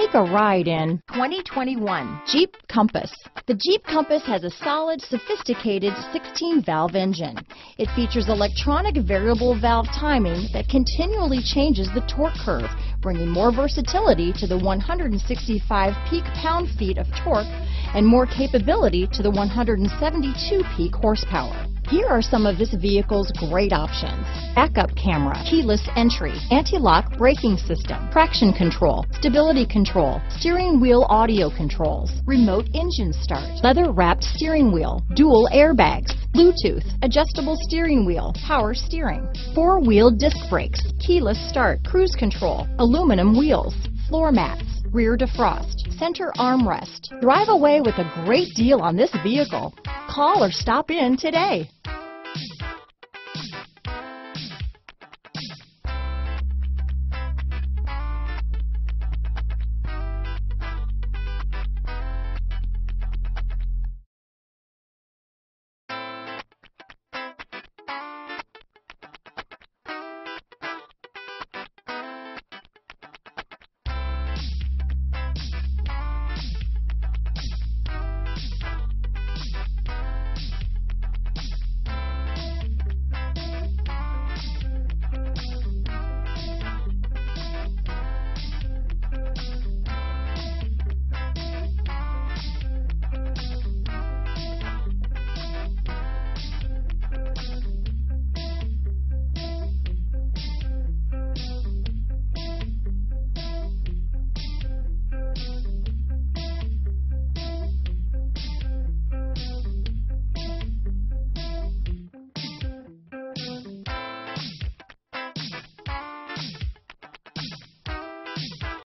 Take a ride in 2021 Jeep Compass. The Jeep Compass has a solid, sophisticated 16-valve engine. It features electronic variable valve timing that continually changes the torque curve, bringing more versatility to the 165 peak pound-feet of torque and more capability to the 172 peak horsepower. Here are some of this vehicle's great options. Backup camera, keyless entry, anti-lock braking system, traction control, stability control, steering wheel audio controls, remote engine start, leather wrapped steering wheel, dual airbags, Bluetooth, adjustable steering wheel, power steering, four wheel disc brakes, keyless start, cruise control, aluminum wheels, floor mats, rear defrost, center armrest. Drive away with a great deal on this vehicle. Call or stop in today.